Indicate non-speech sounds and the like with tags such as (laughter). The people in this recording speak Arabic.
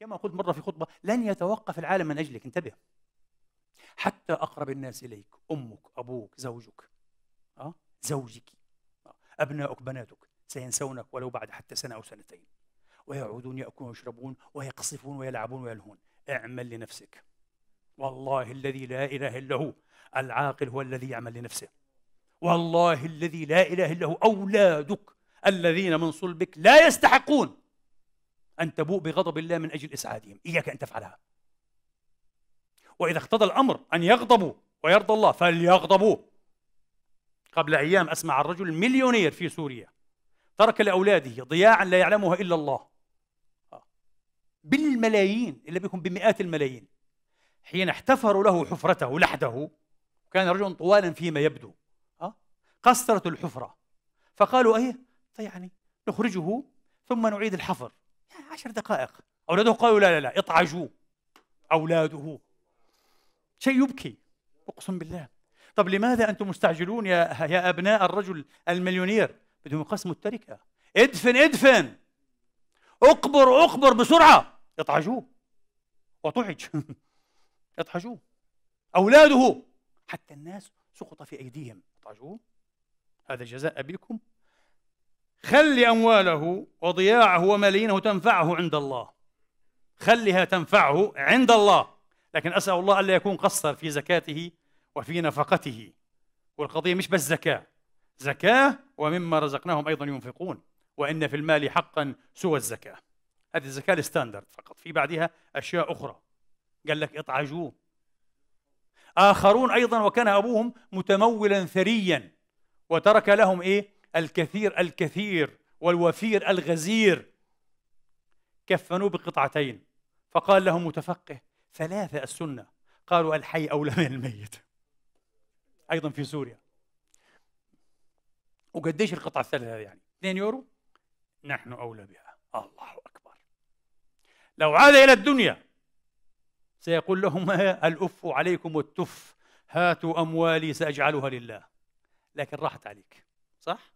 كما قلت مرة في خطبة لن يتوقف العالم من أجلك انتبه. حتى أقرب الناس إليك أمك أبوك زوجك. أه؟ زوجك. أه؟ بناتك. سينسونك ولو بعد حتى سنة أو سنتين. ويعودون يأكلون ويشربون ويقصفون ويلعبون ويلهون. اعمل لنفسك. والله الذي لا إله إلا هو. العاقل هو الذي يعمل لنفسه. والله الذي لا إله إلا هو. أولادك الذين من صلبك لا يستحقون أن تبوء بغضب الله من أجل إسعادهم. إياك أن تفعلها. وإذا اقتضى الأمر أن يغضبوا ويرضى الله فليغضبوا. قبل أيام أسمع عن رجل مليونير في سوريا. ترك لأولاده ضياعا لا يعلمها إلا الله. بالملايين إلا بكم بمئات الملايين. حين احتفروا له حفرته لحده كان رجلا طوالا فيما يبدو. قصرت الحفرة. فقالوا أيه؟ فيعني نخرجه ثم نعيد الحفر. يعني عشر دقائق. أولاده قالوا لا لا لا اطعجوه أولاده. شيء يبكي. أقسم بالله. طب لماذا أنتم مستعجلون يا يا أبناء الرجل المليونير؟ بدهم يقسموا التركة. ادفن ادفن. اقبر اقبر بسرعة. اطعجوه. وطعج. (laughs) اطعجوه. أولاده. حتى الناس سقط في أيديهم. اطعجوه. هذا جزاء أبيكم خلي أمواله وضياعه وملايينه تنفعه عند الله. خلها تنفعه عند الله. لكن أسأل الله ألا يكون قصر في زكاته وفي نفقته. والقضية مش بس زكاة. زكاة ومما رزقناهم أيضا ينفقون. وإن في المال حقا سوى الزكاة. هذه الزكاة الستاندرد فقط. في بعدها أشياء أخرى. قال لك اطعجوه. آخرون أيضا وكان أبوهم متمولا ثريا. وترك لهم إيه؟ الكثير الكثير والوفير الغزير كفنوه بقطعتين فقال لهم متفقه ثلاثة السنة قالوا الحي أولى من الميت. أيضا في سوريا. وقديش القطعة الثالثة يعني؟ 2 يورو؟ نحن أولى بها. الله أكبر. لو عاد إلى الدنيا سيقول لهم (laughs) الأف عليكم والتف. هاتوا أموالي سأجعلها لله. لكن راحت عليك صح؟